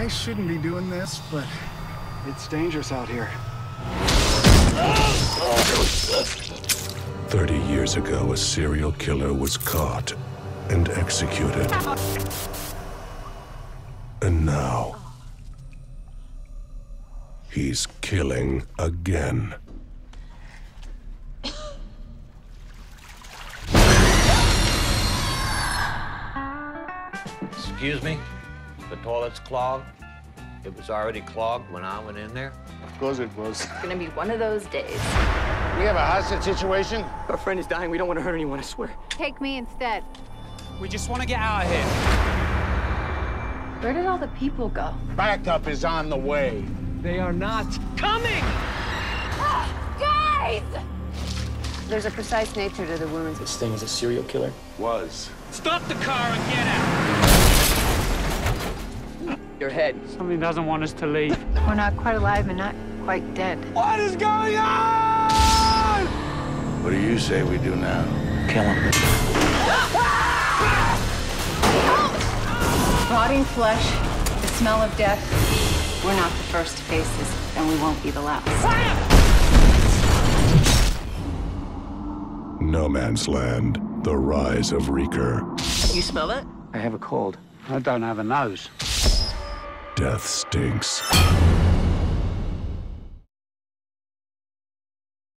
I shouldn't be doing this, but it's dangerous out here. Thirty years ago, a serial killer was caught and executed. And now, he's killing again. Excuse me? The toilet's clogged? It was already clogged when I went in there? Of course it was. It's gonna be one of those days. We have a hostage situation. Our friend is dying. We don't want to hurt anyone, I swear. Take me instead. We just want to get out of here. Where did all the people go? Backup is on the way. They are not coming! Ah, guys! There's a precise nature to the wounds. This thing is a serial killer. Was. Stop the car and get out! Your head. Something doesn't want us to leave. We're not quite alive and not quite dead. What is going on? What do you say we do now? Kill him. Rotting flesh, the smell of death. We're not the first to face this, and we won't be the last. No Man's Land, The Rise of Reeker. You smell it? I have a cold. I don't have a nose. Death stinks.